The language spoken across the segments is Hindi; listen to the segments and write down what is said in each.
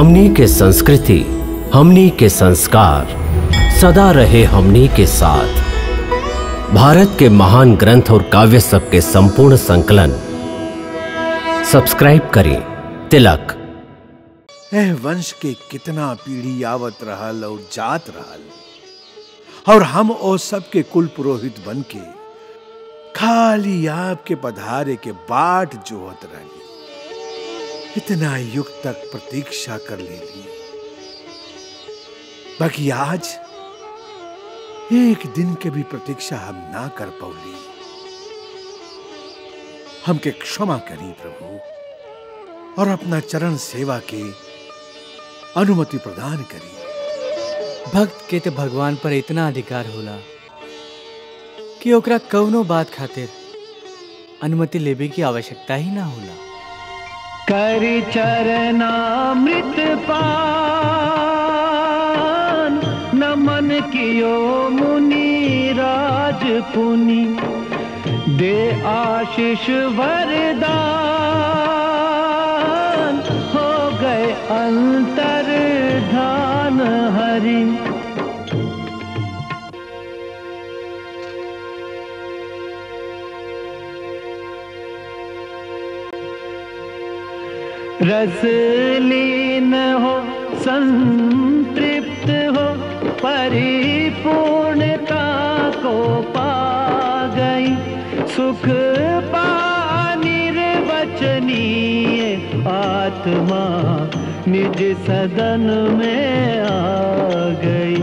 हमनी के संस्कृति, हमनी के संस्कार, सदा रहे हमनी के साथ। भारत के महान ग्रंथ और काव्य सब के संपूर्ण संकलन। सब्सक्राइब करें तिलक। एह वंश के कितना पीढ़ी आवत रहल और जात रहल। और हम ओ सबके कुल पुरोहित बन के खाली आपके पधारे के बाट जोहत रही। इतना युग तक प्रतीक्षा कर लेली बाकी आज, एक दिन के भी प्रतीक्षा हम ना कर पौली हमके क्षमा करी प्रभु, और अपना चरण सेवा के अनुमति प्रदान करी। भक्त के तो भगवान पर इतना अधिकार होला कि ओकरा कौनो बात खातिर अनुमति लेबे की आवश्यकता ही ना होला। कर चरनामृत पान, नमन कियो मुनि राज पुनि दे आशीष वरदान, हो गए अंतर ध्यान हरि। रसलीन हो, संतृप्त हो, परिपूर्णता को पा गई। सुख निर्वचनीय आत्मा निज सदन में आ गई।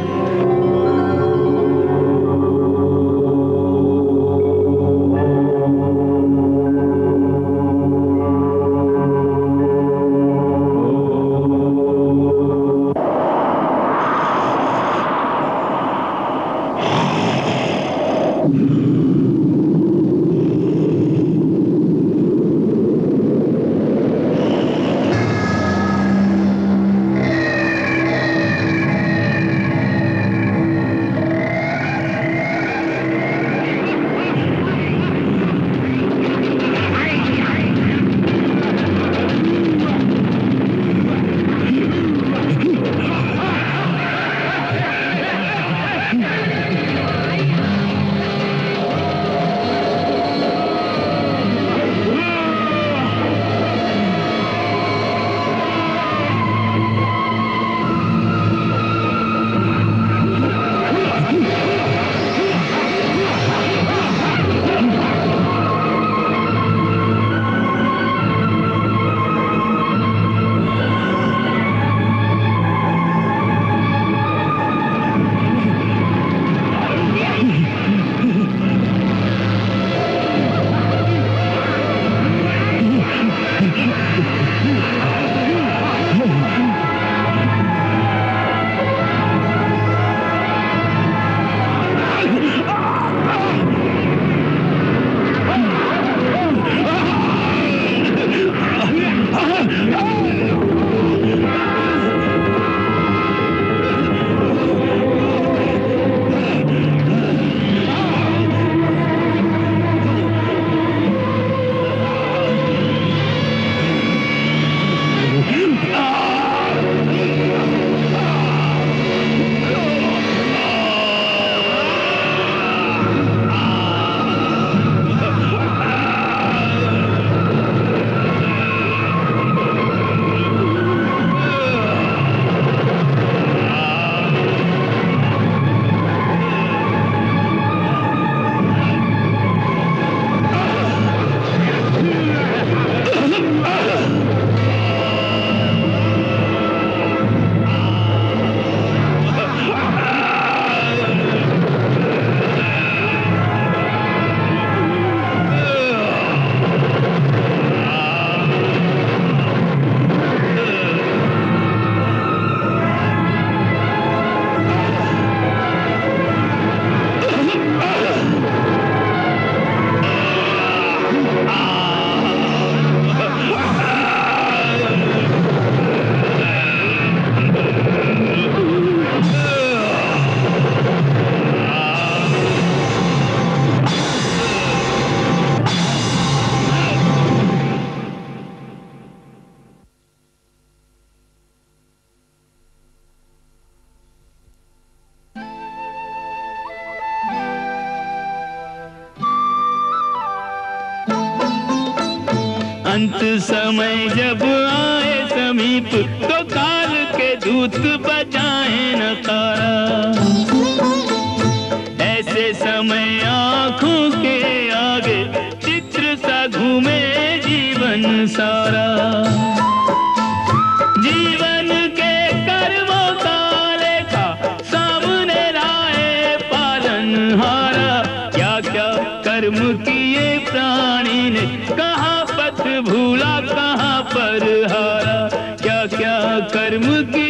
Ah! अंत समय जब आए समीप तो काल के दूत बजाए नकारा ऐसे समय आँखों मुखिए प्राणी ने कहा पथ भूला कहा पर हारा? क्या क्या कर्म की